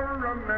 remember.